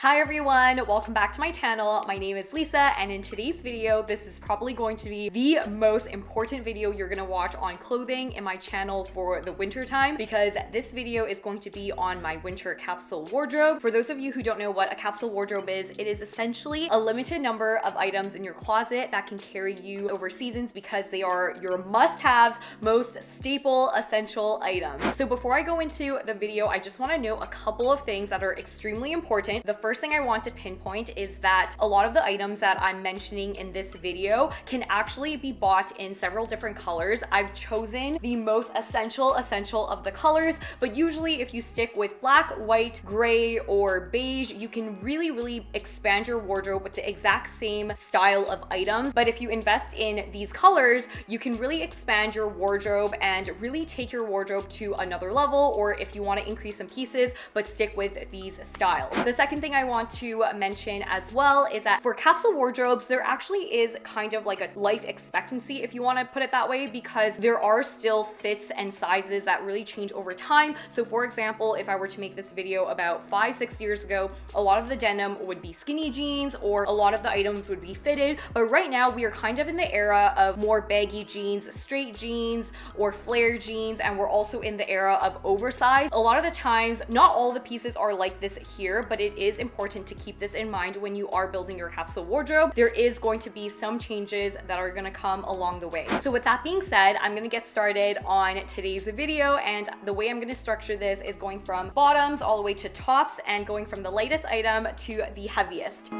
Hi everyone, welcome back to my channel. My name is Lisa and in today's video, this is probably going to be the most important video you're gonna watch on clothing in my channel for the winter time because this video is going to be on my winter capsule wardrobe. For those of you who don't know what a capsule wardrobe is, it is essentially a limited number of items in your closet that can carry you over seasons because they are your must-haves, most staple, essential items. So before I go into the video, I just wanna note a couple of things that are extremely important. The first thing I want to pinpoint is that a lot of the items that I'm mentioning in this video can actually be bought in several different colors. I've chosen the most essential essential of the colors, but usually if you stick with black, white, gray, or beige, you can really, really expand your wardrobe with the exact same style of items. But if you invest in these colors, you can really expand your wardrobe and really take your wardrobe to another level, or if you wanna increase some pieces, but stick with these styles. The second thing I want to mention as well is that for capsule wardrobes, there actually is kind of like a life expectancy, if you wanna put it that way, because there are still fits and sizes that really change over time. So for example, if I were to make this video about five, six years ago, a lot of the denim would be skinny jeans or a lot of the items would be fitted. But right now we are kind of in the era of more baggy jeans, straight jeans, or flare jeans, and we're also in the era of oversized. A lot of the times, not all the pieces are like this here, but it is important to keep this in mind when you are building your capsule wardrobe. There is going to be some changes that are gonna come along the way. So with that being said, I'm gonna get started on today's video and the way I'm gonna structure this is going from bottoms all the way to tops and going from the lightest item to the heaviest.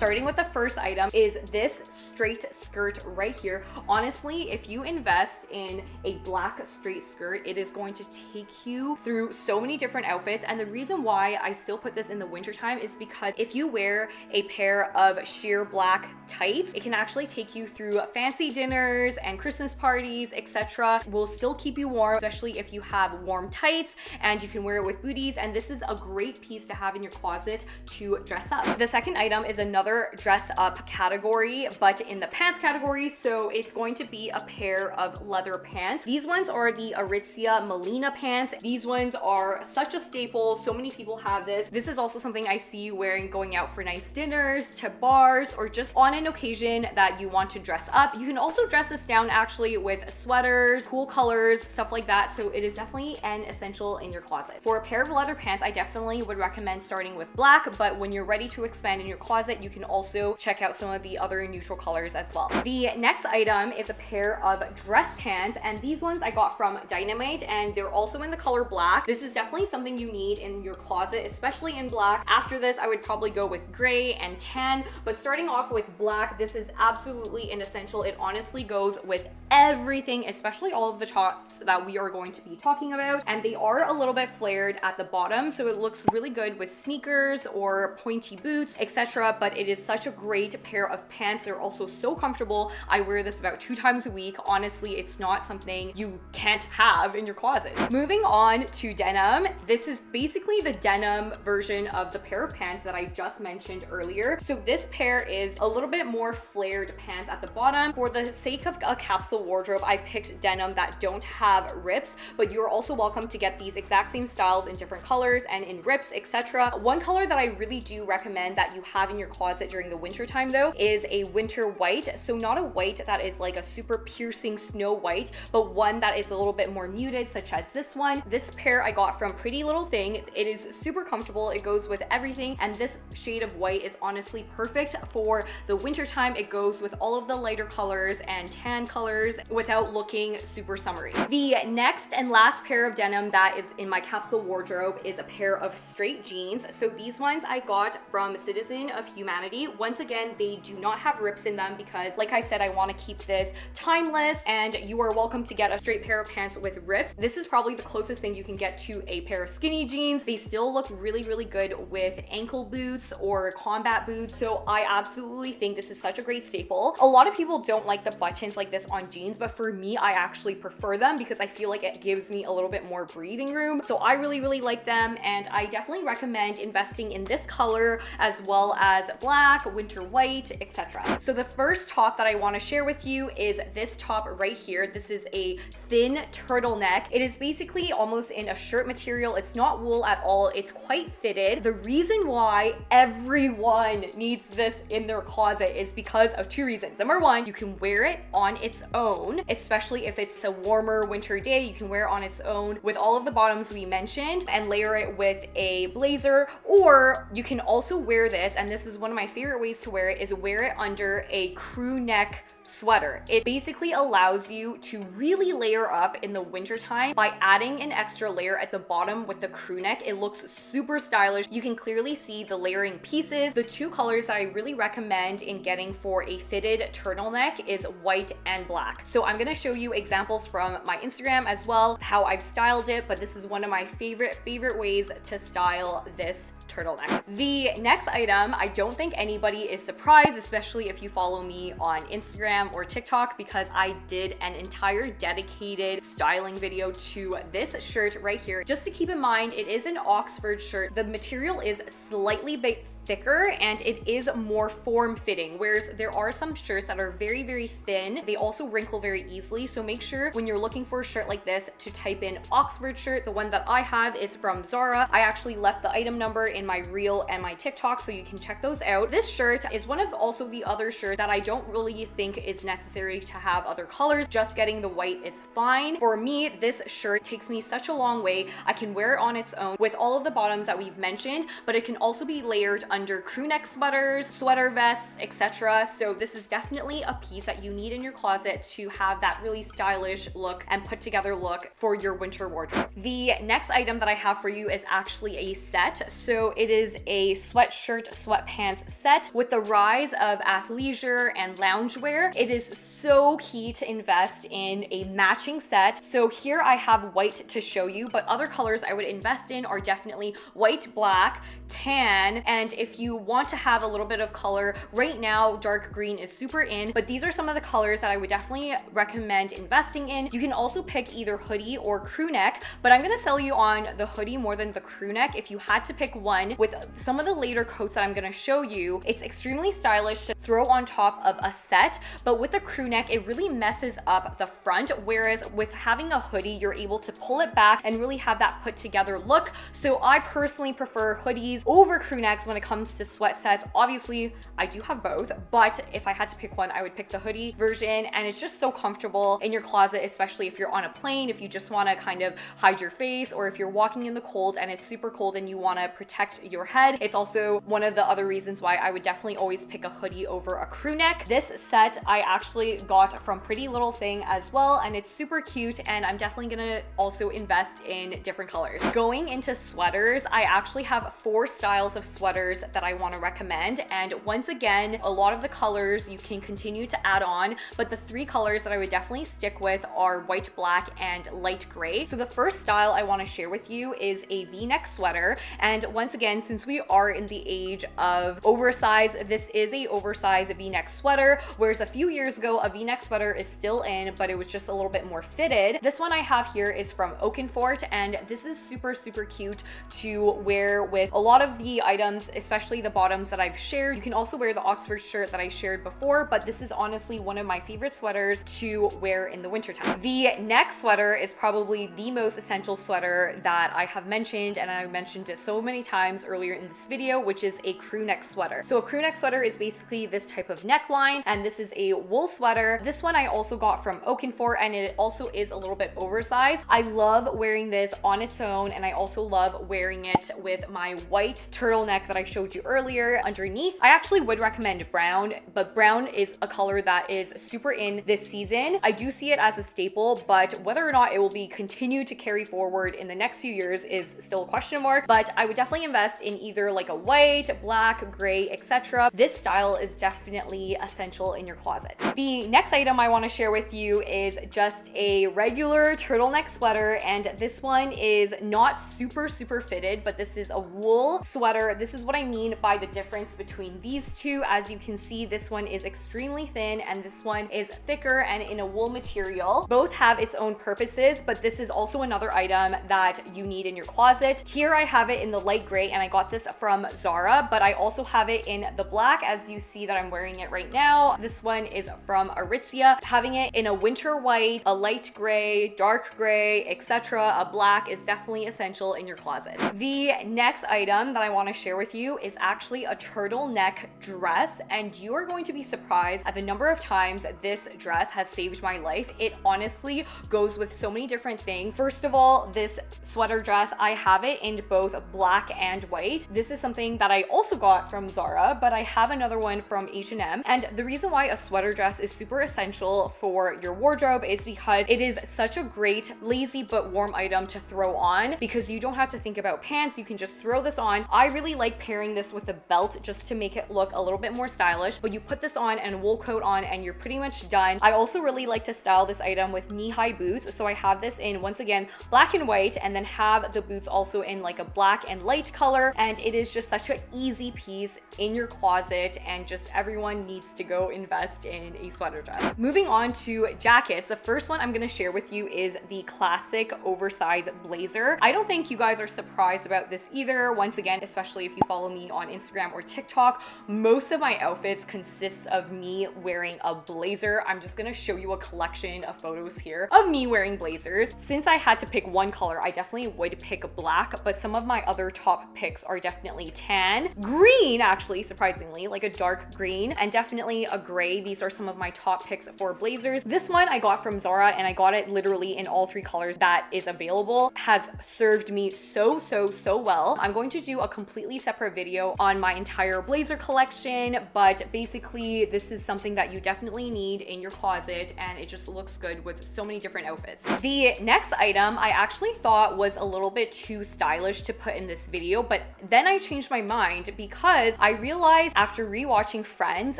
Starting with the first item is this straight skirt right here. Honestly, if you invest in a black straight skirt, it is going to take you through so many different outfits. And the reason why I still put this in the wintertime is because if you wear a pair of sheer black tights, it can actually take you through fancy dinners and Christmas parties, etc. Will still keep you warm, especially if you have warm tights and you can wear it with booties. And this is a great piece to have in your closet to dress up. The second item is another another dress up category, but in the pants category. So it's going to be a pair of leather pants. These ones are the Aritzia Melina pants. These ones are such a staple. So many people have this. This is also something I see you wearing going out for nice dinners, to bars, or just on an occasion that you want to dress up. You can also dress this down actually with sweaters, cool colors, stuff like that. So it is definitely an essential in your closet. For a pair of leather pants, I definitely would recommend starting with black, but when you're ready to expand in your closet, you can can also check out some of the other neutral colors as well. The next item is a pair of dress pants and these ones I got from Dynamite and they're also in the color black. This is definitely something you need in your closet, especially in black. After this, I would probably go with gray and tan, but starting off with black, this is absolutely an essential. It honestly goes with everything, especially all of the tops that we are going to be talking about. And they are a little bit flared at the bottom, so it looks really good with sneakers or pointy boots, etc. But it is such a great pair of pants. They're also so comfortable. I wear this about two times a week. Honestly, it's not something you can't have in your closet. Moving on to denim. This is basically the denim version of the pair of pants that I just mentioned earlier. So this pair is a little bit more flared pants at the bottom. For the sake of a capsule wardrobe, I picked denim that don't have rips, but you're also welcome to get these exact same styles in different colors and in rips, etc. One color that I really do recommend that you have in your closet during the winter time though is a winter white. So not a white that is like a super piercing snow white, but one that is a little bit more muted, such as this one. This pair I got from Pretty Little Thing. It is super comfortable. It goes with everything. And this shade of white is honestly perfect for the winter time. It goes with all of the lighter colors and tan colors without looking super summery. The next and last pair of denim that is in my capsule wardrobe is a pair of straight jeans. So these ones I got from Citizen of Humanity once again, they do not have rips in them because like I said, I wanna keep this timeless and you are welcome to get a straight pair of pants with rips. This is probably the closest thing you can get to a pair of skinny jeans. They still look really, really good with ankle boots or combat boots. So I absolutely think this is such a great staple. A lot of people don't like the buttons like this on jeans, but for me, I actually prefer them because I feel like it gives me a little bit more breathing room. So I really, really like them. And I definitely recommend investing in this color as well as black black, winter white, etc. So the first top that I wanna share with you is this top right here. This is a thin turtleneck. It is basically almost in a shirt material. It's not wool at all. It's quite fitted. The reason why everyone needs this in their closet is because of two reasons. Number one, you can wear it on its own, especially if it's a warmer winter day, you can wear it on its own with all of the bottoms we mentioned and layer it with a blazer, or you can also wear this, and this is one of my favorite ways to wear it, is wear it under a crew neck sweater. It basically allows you to really layer up in the wintertime by adding an extra layer at the bottom with the crew neck. It looks super stylish. You can clearly see the layering pieces. The two colors that I really recommend in getting for a fitted turtleneck is white and black. So I'm gonna show you examples from my Instagram as well, how I've styled it, but this is one of my favorite, favorite ways to style this turtleneck. The next item, I don't think anybody is surprised, especially if you follow me on Instagram or TikTok, because I did an entire dedicated styling video to this shirt right here. Just to keep in mind, it is an Oxford shirt. The material is slightly big thicker and it is more form fitting. Whereas there are some shirts that are very, very thin. They also wrinkle very easily. So make sure when you're looking for a shirt like this to type in Oxford shirt. The one that I have is from Zara. I actually left the item number in my reel and my TikTok so you can check those out. This shirt is one of also the other shirts that I don't really think is necessary to have other colors. Just getting the white is fine. For me, this shirt takes me such a long way. I can wear it on its own with all of the bottoms that we've mentioned, but it can also be layered under under crew neck sweaters, sweater vests, etc. So this is definitely a piece that you need in your closet to have that really stylish look and put together look for your winter wardrobe. The next item that I have for you is actually a set. So it is a sweatshirt, sweatpants set with the rise of athleisure and loungewear. It is so key to invest in a matching set. So here I have white to show you, but other colors I would invest in are definitely white, black, tan, and if you want to have a little bit of color, right now dark green is super in, but these are some of the colors that I would definitely recommend investing in. You can also pick either hoodie or crew neck, but I'm gonna sell you on the hoodie more than the crew neck. If you had to pick one with some of the later coats that I'm gonna show you, it's extremely stylish to throw on top of a set, but with the crew neck, it really messes up the front, whereas with having a hoodie, you're able to pull it back and really have that put together look. So I personally prefer hoodies over crew necks when it comes to sweat sets. Obviously, I do have both, but if I had to pick one, I would pick the hoodie version and it's just so comfortable in your closet, especially if you're on a plane, if you just wanna kind of hide your face or if you're walking in the cold and it's super cold and you wanna protect your head. It's also one of the other reasons why I would definitely always pick a hoodie over a crew neck. This set I actually got from Pretty Little Thing as well and it's super cute and I'm definitely gonna also invest in different colors. Going into sweaters, I actually have four styles of sweaters that I wanna recommend. And once again, a lot of the colors you can continue to add on, but the three colors that I would definitely stick with are white, black, and light gray. So the first style I wanna share with you is a V-neck sweater. And once again, since we are in the age of oversized, this is a oversized V-neck sweater, whereas a few years ago, a V-neck sweater is still in, but it was just a little bit more fitted. This one I have here is from Oak + Fort, and this is super, super cute to wear with a lot of the items, especially the bottoms that I've shared. You can also wear the Oxford shirt that I shared before, but this is honestly one of my favorite sweaters to wear in the wintertime. The next sweater is probably the most essential sweater that I have mentioned, and I've mentioned it so many times earlier in this video, which is a crew neck sweater. So a crew neck sweater is basically this type of neckline, and this is a wool sweater. This one I also got from Oak + Fort, and it also is a little bit oversized. I love wearing this on its own, and I also love wearing it with my white turtleneck that I showed you earlier underneath. I actually would recommend brown, but brown is a color that is super in this season. I do see it as a staple, but whether or not it will be continued to carry forward in the next few years is still a question mark, but I would definitely invest in either like a white, black, gray, etc. This style is definitely essential in your closet. The next item I wanna share with you is just a regular turtleneck sweater, and this one is not super, super fitted, but this is a wool sweater. This is what I mean by the difference between these two. As you can see, this one is extremely thin and this one is thicker and in a wool material. Both have its own purposes, but this is also another item that you need in your closet. Here I have it in the light gray and I got this from Zara, but I also have it in the black as you see that I'm wearing it right now. This one is from Aritzia. Having it in a winter white, a light gray, dark gray, etc. A black is definitely essential in your closet. The next item that I wanna share with you is actually a turtleneck dress and you are going to be surprised at the number of times this dress has saved my life. It honestly goes with so many different things. First of all, this sweater dress, I have it in both black and white. This is something that I also got from Zara, but I have another one from H&M. And the reason why a sweater dress is super essential for your wardrobe is because it is such a great lazy but warm item to throw on because you don't have to think about pants. You can just throw this on. I really like pairing this with a belt just to make it look a little bit more stylish, but you put this on and wool coat on and you're pretty much done. I also really like to style this item with knee-high boots. So I have this in, once again, black and white, and then have the boots also in like a black and light color. And it is just such an easy piece in your closet and just everyone needs to go invest in a sweater dress. Moving on to jackets. The first one I'm gonna share with you is the classic oversized blazer. I don't think you guys are surprised about this either. Once again, especially if you follow me on Instagram or TikTok, most of my outfits consists of me wearing a blazer. I'm just gonna show you a collection of photos here of me wearing blazers. Since I had to pick one color, I definitely would pick black, but some of my other top picks are definitely tan, green actually, surprisingly, like a dark green, and definitely a gray. These are some of my top picks for blazers. This one I got from Zara and I got it literally in all three colors that is available, has served me so, so, so well. I'm going to do a completely separate video on my entire blazer collection, but basically this is something that you definitely need in your closet and it just looks good with so many different outfits. The next item I actually thought was a little bit too stylish to put in this video, but then I changed my mind because I realized after rewatching Friends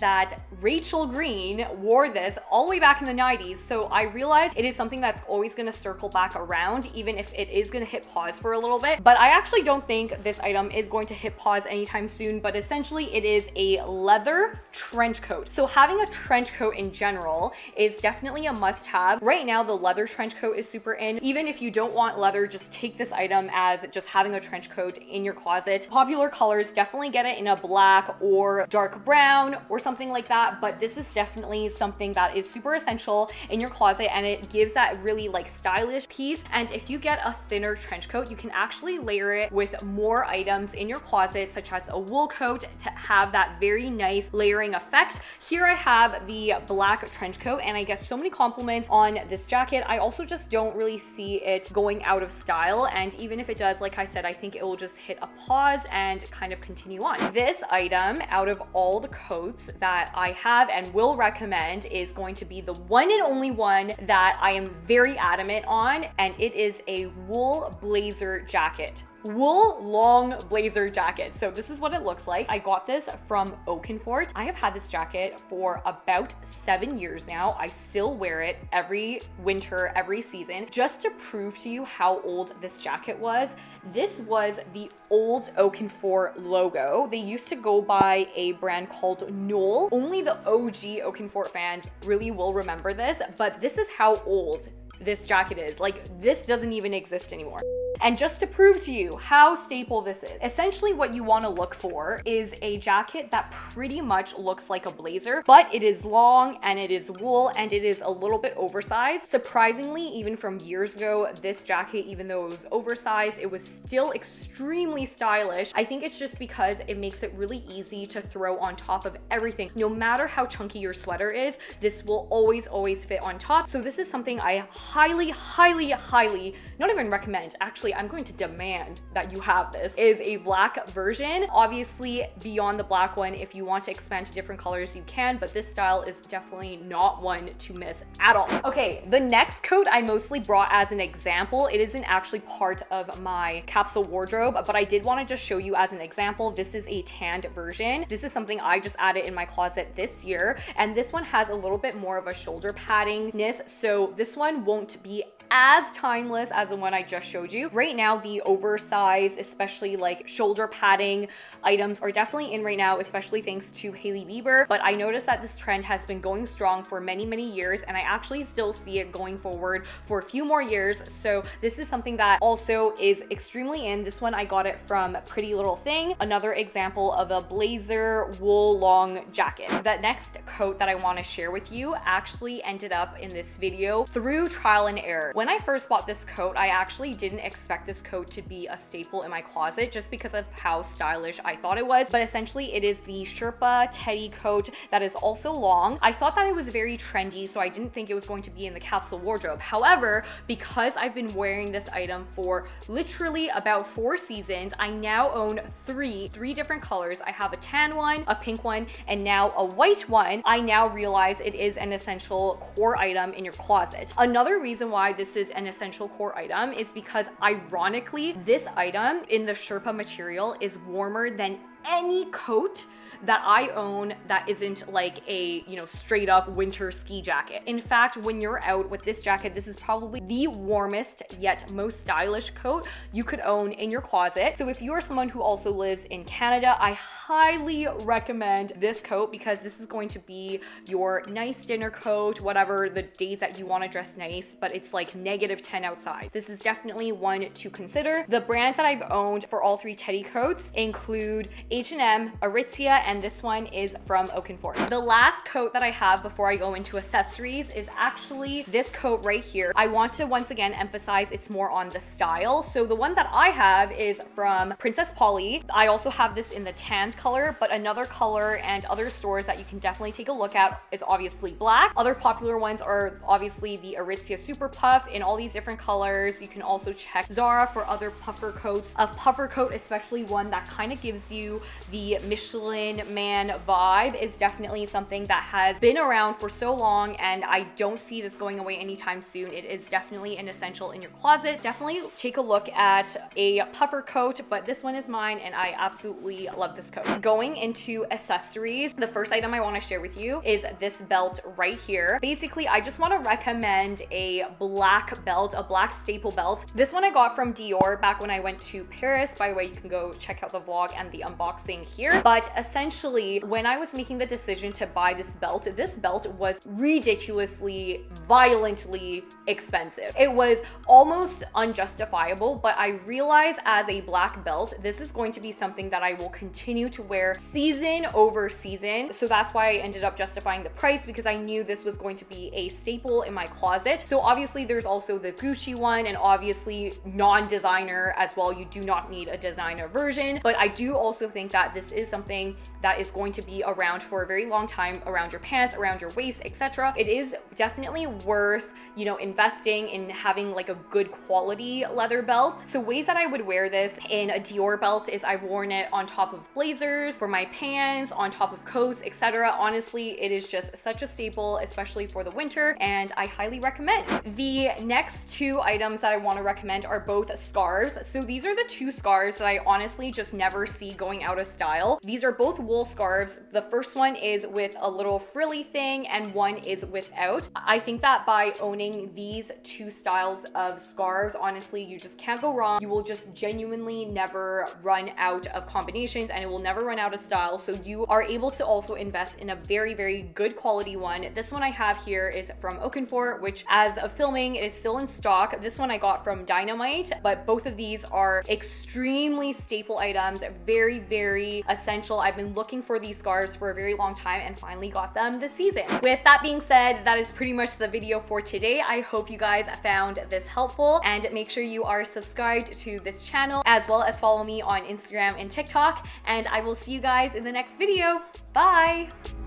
that Rachel Green wore this all the way back in the 90s. So I realized it is something that's always gonna circle back around, even if it is gonna hit pause for a little bit. But I actually don't think this item is going to hit pause anytime soon, but essentially it is a leather trench coat. So having a trench coat in general is definitely a must have. Right now, the leather trench coat is super in. Even if you don't want leather, just take this item as just having a trench coat in your closet. Popular colors, definitely get it in a black or dark brown or something like that. But this is definitely something that is super essential in your closet and it gives that really like stylish piece. And if you get a thinner trench coat, you can actually layer it with more items in your closet, such as a wool coat to have that very nice layering effect. Here I have the black trench coat and I get so many compliments on this jacket. I also just don't really see it going out of style. And even if it does, like I said, I think it will just hit a pause and kind of continue on. This item out of all the coats that I have and will recommend is going to be the one and only one that I am very adamant on. And it is a wool blazer jacket wool long blazer jacket. So this is what it looks like. I got this from Oak + Fort. I have had this jacket for about seven years now. I still wear it every winter, every season. Just to prove to you how old this jacket was, this was the old Oak + Fort logo. They used to go by a brand called Knoll. Only the OG Oak + Fort fans really will remember this, but this is how old this jacket is. Like this doesn't even exist anymore. And just to prove to you how staple this is, essentially what you wanna look for is a jacket that pretty much looks like a blazer, but it is long and it is wool and it is a little bit oversized. Surprisingly, even from years ago, this jacket, even though it was oversized, it was still extremely stylish. I think it's just because it makes it really easy to throw on top of everything. No matter how chunky your sweater is, this will always, always fit on top. So this is something I highly, highly, highly, not even recommend, actually I'm going to demand that you have this, is a black version. Obviously beyond the black one, if you want to expand to different colors, you can, but this style is definitely not one to miss at all. Okay, the next coat I mostly brought as an example. It isn't actually part of my capsule wardrobe, but I did want to just show you as an example. This is a tanned version. This is something I just added in my closet this year, and this one has a little bit more of a shoulder paddingness, so this one won't be as timeless as the one I just showed you. Right now, the oversized, especially like shoulder padding items are definitely in right now, especially thanks to Hailey Bieber. But I noticed that this trend has been going strong for many, many years, and I actually still see it going forward for a few more years. So this is something that also is extremely in. This one I got it from Pretty Little Thing. Another example of a blazer wool long jacket. The next coat that I wanna share with you actually ended up in this video through trial and error. When I first bought this coat, I actually didn't expect this coat to be a staple in my closet just because of how stylish I thought it was. But essentially it is the Sherpa teddy coat that is also long. I thought that it was very trendy, so I didn't think it was going to be in the capsule wardrobe. However, because I've been wearing this item for literally about four seasons, I now own three, three different colors. I have a tan one, a pink one, and now a white one. I now realize it is an essential core item in your closet. Another reason why this is an essential core item is because ironically, this item in the Sherpa material is warmer than any coat that I own that isn't like a, you know, straight up winter ski jacket. In fact, when you're out with this jacket, this is probably the warmest yet most stylish coat you could own in your closet. So if you are someone who also lives in Canada, I highly recommend this coat because this is going to be your nice dinner coat, whatever the days that you want to dress nice, but it's like negative 10 outside. This is definitely one to consider. The brands that I've owned for all three teddy coats include H&M, Aritzia, and this one is from Oak + Fort. The last coat that I have before I go into accessories is actually this coat right here. I want to once again emphasize it's more on the style. So the one that I have is from Princess Polly. I also have this in the tanned color, but another color and other stores that you can definitely take a look at is obviously black. Other popular ones are obviously the Aritzia Super Puff in all these different colors. You can also check Zara for other puffer coats. A puffer coat, especially one that kind of gives you the Michelin man vibe is definitely something that has been around for so long and I don't see this going away anytime soon. It is definitely an essential in your closet. Definitely take a look at a puffer coat, but this one is mine and I absolutely love this coat. Going into accessories, the first item I wanna share with you is this belt right here. Basically, I just wanna recommend a black belt, a black staple belt. This one I got from Dior back when I went to Paris. By the way, you can go check out the vlog and the unboxing here. But essentially, essentially, when I was making the decision to buy this belt, this belt was ridiculously, violently expensive. It was almost unjustifiable, but I realized as a black belt, this is going to be something that I will continue to wear season over season. So that's why I ended up justifying the price because I knew this was going to be a staple in my closet. So obviously there's also the Gucci one and obviously non-designer as well. You do not need a designer version, but I do also think that this is something that is going to be around for a very long time around your pants, around your waist, etc. It is definitely worth, you know, investing in having like a good quality leather belt. So ways that I would wear this in a Dior belt is I've worn it on top of blazers, for my pants, on top of coats, etc. Honestly, it is just such a staple, especially for the winter, and I highly recommend. The next two items that I want to recommend are both scarves. So these are the two scarves that I honestly just never see going out of style. These are both wool scarves. The first one is with a little frilly thing and one is without. I think that by owning these two styles of scarves, honestly, you just can't go wrong. You will just genuinely never run out of combinations and it will never run out of style. So you are able to also invest in a very, very good quality one. This one I have here is from Oak + Fort, which as of filming, it is still in stock. This one I got from Dynamite, but both of these are extremely staple items, very, very essential. I've been looking for these scarves for a very long time and finally got them this season. With that being said, that is pretty much the video for today. I hope you guys found this helpful and make sure you are subscribed to this channel as well as follow me on Instagram and TikTok and I will see you guys in the next video. Bye!